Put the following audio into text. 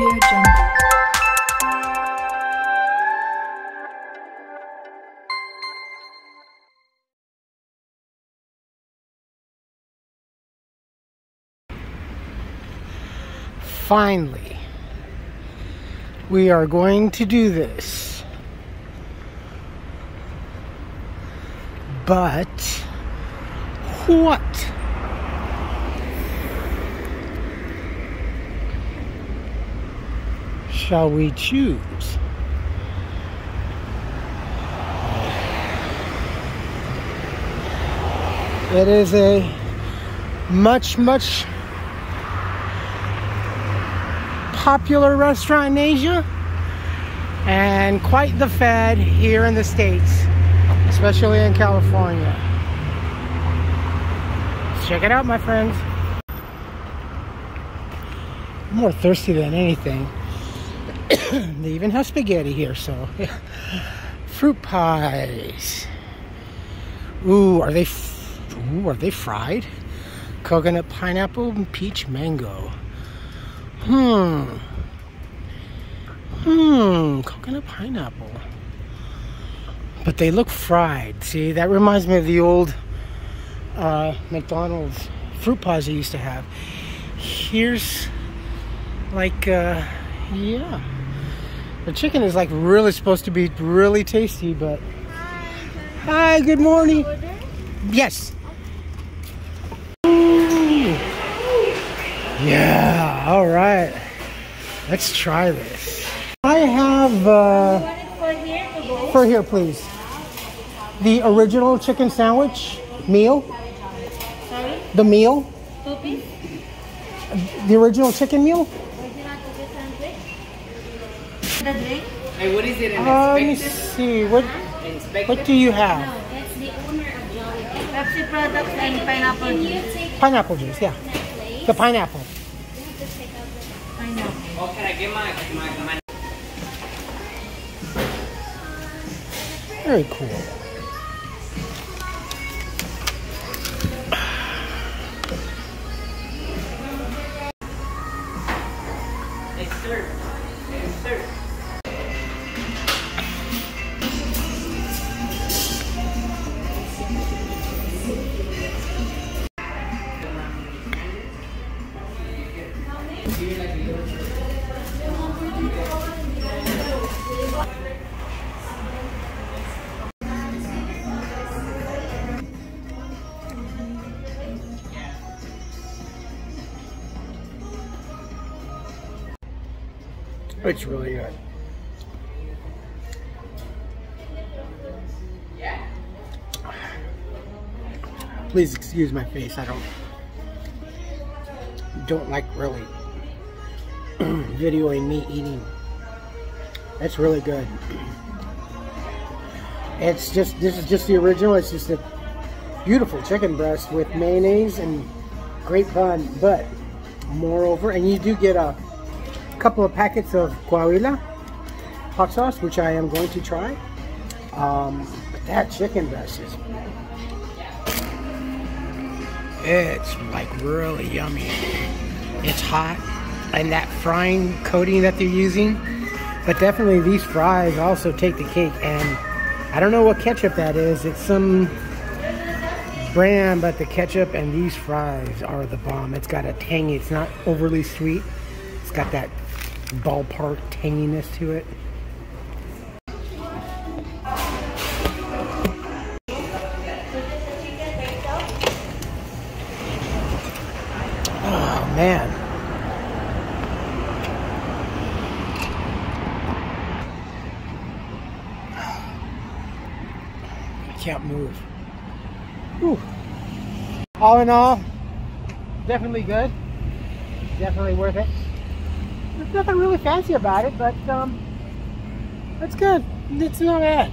Audio Jungle. Finally, we are going to do this. But what? Shall we choose? It is a much, much popular restaurant in Asia and quite the fad here in the States, especially in California. Check it out, my friends. I'm more thirsty than anything. they even have spaghetti here, so fruit pies. Ooh, are they? Ooh, are they fried? Coconut, pineapple, and peach mango. Hmm. Hmm. Coconut pineapple. But they look fried. See, that reminds me of the old uh, McDonald's fruit pies I used to have. Here's like, uh, yeah. The chicken is like really supposed to be really tasty, but. Hi, good morning. Yes. Ooh. Yeah, all right. Let's try this. I have, uh, for here, please. The original chicken sandwich meal. Sorry, The meal. two piece. The original chicken meal. Original chicken sandwich. The drink? Hey, what is it in Uh, let me see. What Inspected? what do you have? No, that's the owner of Jollibee. Pepsi products and pineapple juice. Pineapple juice. Yeah. The pineapple. Pineapple. Oh, can I get my, my, my Very cool. Hey, sir. Hey, sir. It's really good. Please excuse my face. I don't don't like really videoing me eating. That's really good. It's just this is just the original. It's just a beautiful chicken breast with mayonnaise and great bun. But moreover, and you do get a couple of packets of Cholula hot sauce, which I am going to try. Um, but that chicken breast is it's like really yummy. It's hot, and that frying coating that they're using. But definitely these fries also take the cake. And I don't know what ketchup that is. It's some brand, but the ketchup and these fries are the bomb. It's got a tangy. It's not overly sweet. It's got that ballpark tanginess to it. Man. I can't move. Whew. All in all, definitely good. Definitely worth it. There's nothing really fancy about it, but um, it's good. It's not bad.